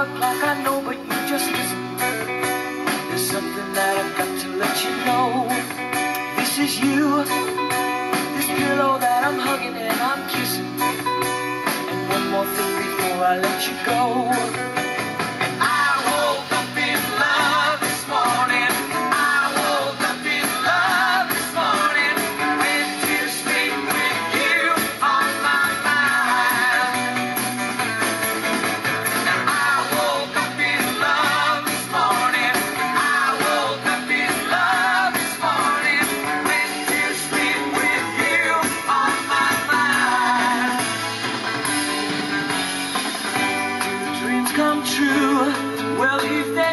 five o'clock, I know, but you just listen. There's something that I've got to let you know. This is you, this pillow that I'm hugging and I'm kissing. And one more thing before I let you go. Well, he's dead.